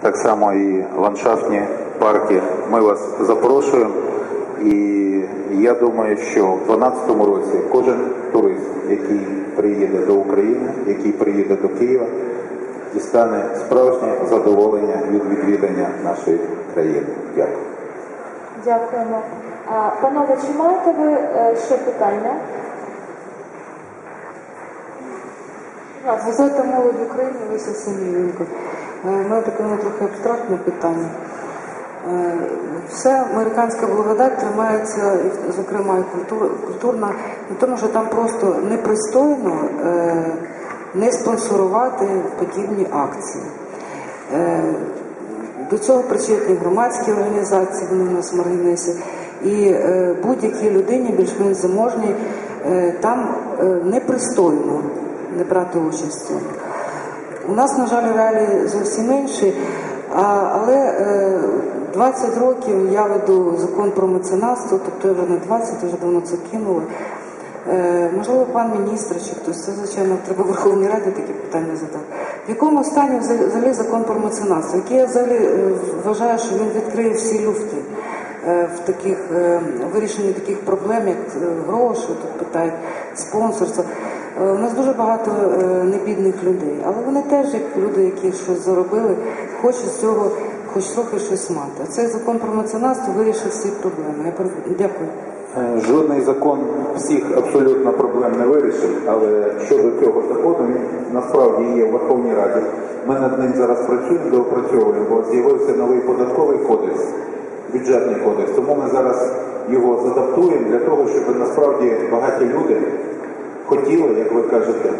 так само і ландшафтні парки. Ми вас запрошуємо. І я думаю, що в 2012 році кожен турист, який приїде до України, який приїде до Києва, дістане справжнє задоволення від відвідання нашої країни. Дякую. Дякуємо. А, Панове, чи маєте ви е, ще питання? Ласка. Газета молодь України Леся Семієнко. У мене таке трохи абстрактне питання. Е, Вся американська благодать тримається, зокрема, і культур, культурна, на тому, що там просто непристойно е, не спонсорувати подібні акції. Е, До цього причетні громадські організації, вони у нас в Маргінесі, і будь-якій людині більш-менш заможній там непристойно не брати участь. У нас, на жаль, реалії зовсім інші, але е, 20 років я веду закон про меценатство, тобто вже не 20, вже давно це кинули. Е, можливо, пан міністр чи хтось, це, звичайно, треба в Верховній Раді такі питання задати. В якому стані взагалі закон про меценатство, який я взагалі е, вважаю, що він відкриє всі люфти е, в таких е, вирішенні таких проблем, як е, гроші, тут питають спонсорство. Е, У нас дуже багато е, небідних людей, але вони теж, як люди, які щось заробили, хочуть з цього хоч трохи щось мати. Цей закон про меценатство вирішив всі проблеми. Я дякую. Е, Жодний закон всіх абсолютно проблем не вирішить, але щодо цього закону він насправді є в Верховній Раді. Ми над ним зараз працюємо, доопрацьовуємо, бо з'явився новий податковий кодекс, бюджетний кодекс. Тому ми зараз його задаптуємо для того, щоб насправді багаті люди хотіли, як ви кажете,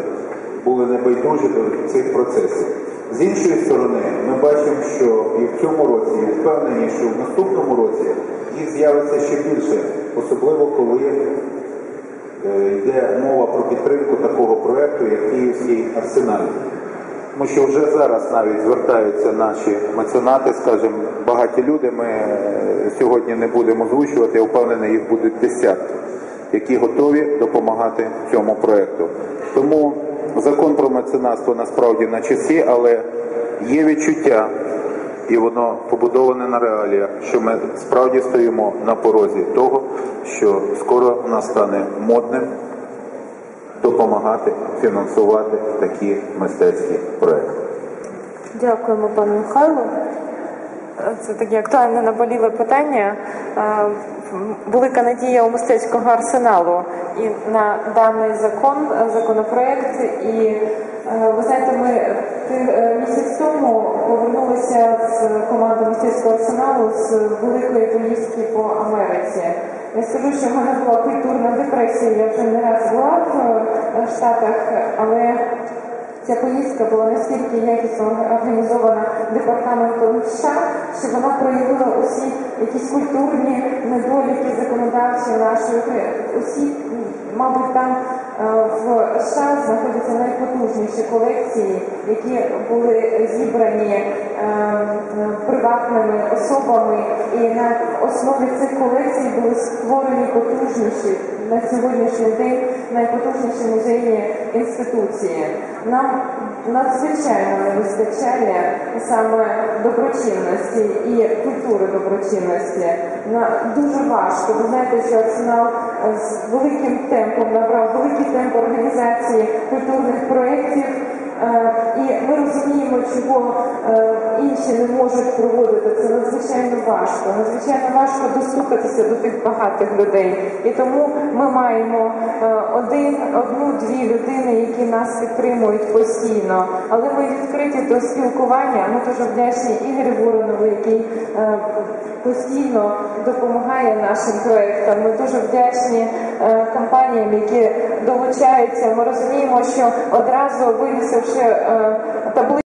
були небайдужі до цих процесів. З іншої сторони, ми бачимо, що і в цьому році, і впевнені, що в наступному році їх з'явиться ще більше, особливо коли е, йде мова про підтримку такого проекту, як Київський арсенал. Тому що вже зараз навіть звертаються наші меценати, скажімо, багаті люди. Ми е, сьогодні не будемо озвучувати, я впевнений, їх будуть десятки, які готові допомагати цьому проекту. Тому закон про меценатство насправді на часі, але є відчуття, і воно побудоване на реаліях, що ми справді стоїмо на порозі того, що скоро настане модним допомагати фінансувати такі мистецькі проекти. Дякуємо, пане Михайло. Це таке актуальне наболіле питання. Е, Велика надія у мистецького арсеналу і на даний закон, законопроект. І е, ви знаєте, ми е, місяць тому повернулися з команди мистецького арсеналу з великої поїздки по Америці. Я скажу, що в мене була культурна депресія. Я вже не раз була в Штатах, але Ця поїздка була настільки якісно організована департаментом США, що вона проявила усі якісь культурні недоліки законодавчі нашої. Усі, мабуть, там е, в США знаходяться найпотужніші колекції, які були зібрані е, приватними особами, і на основі цих колекцій були створені потужніші на сьогоднішній день найпотужніші музейні інституції. Нам надзвичайно не вистачає саме доброчинності і культури доброчинності. На дуже важко. Ви знаєте, що арсенал е, з великим темпом набрав великий темп організації культурних проєктів. Розуміємо, чого е, інші не можуть проводити. Це надзвичайно важко. Надзвичайно важко достукатися до тих багатих людей. І тому ми маємо е, один, одну-дві людини, які нас підтримують постійно. Але ми відкриті до спілкування. Ми дуже вдячні Ігорю Воронову, який е, постійно допомагає нашим проектам. Ми дуже вдячні компаніям, які долучаються. Ми розуміємо, що одразу вивісивши таблицю.